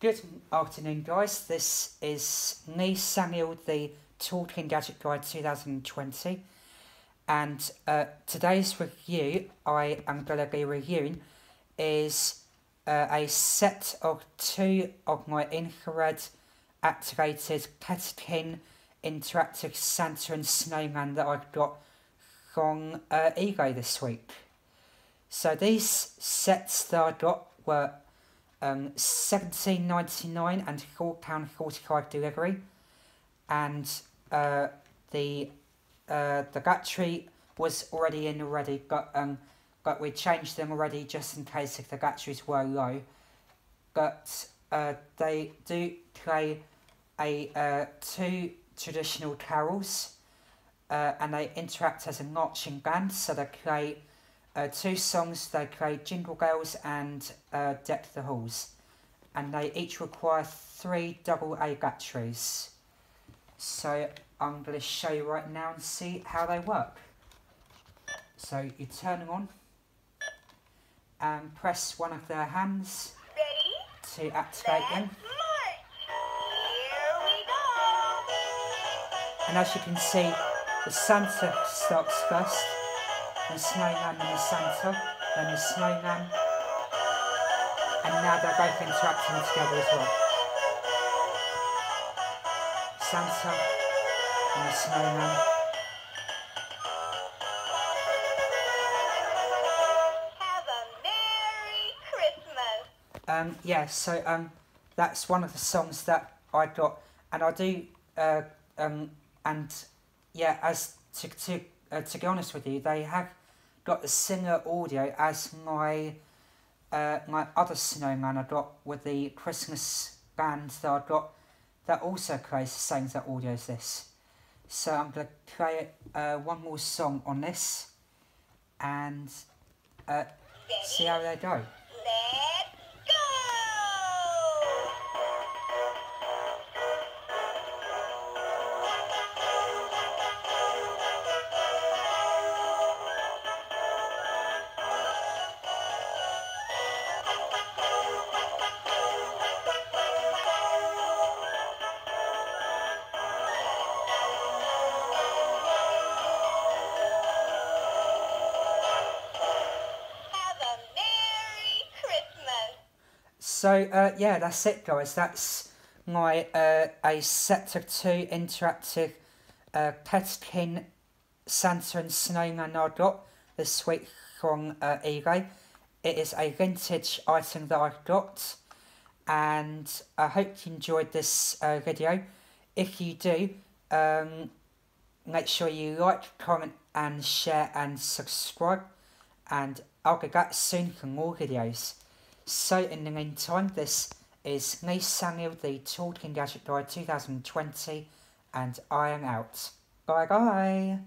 Good afternoon, guys. This is me, Samuel, the Talking Gadget Guy 2020. And uh, today's review, I am going to be reviewing, is uh, a set of two of my infrared activated Peterkin interactive Santa and Snowman that I got from uh, eBay this week. So these sets that I got were um, seventeen ninety nine and four pound forty five delivery, and uh, the uh, the battery was already in already, but um, but we changed them already just in case if the batteries were low. But uh, they do play a uh, two traditional carols, uh, and they interact as a marching band. So they play uh, two songs. They play Jingle Bells and uh, Deck the Halls, and they each require three double A batteries. So I'm going to show you right now and see how they work. So you turn them on and press one of their hands Ready? to activate them. Let's march. Here we go. And as you can see, the Santa starts first, then Snowman and the Santa, then the Snowman, and now they're both interacting together as well. Santa and the Snowman. Have a Merry Christmas. Um, yeah, so um, that's one of the songs that I got, and I do, uh, um, and yeah, as to to uh, to be honest with you, they have got the singer audio as my uh, my other snowman I got with the Christmas band that I got that also plays the same exact audio as this. So I'm gonna play uh, one more song on this, and uh, see how they go. So uh, yeah, that's it, guys. That's my uh, a set of two interactive uh, Peterkin Santa and Snowman I got this week from uh, eBay. It is a vintage item that I got, and I hope you enjoyed this uh, video. If you do, um, make sure you like, comment, and share and subscribe. And I'll be back soon for more videos. So in the meantime, this is me, Samuel, the Talking Gadget Guy 2020, and I am out. Bye bye.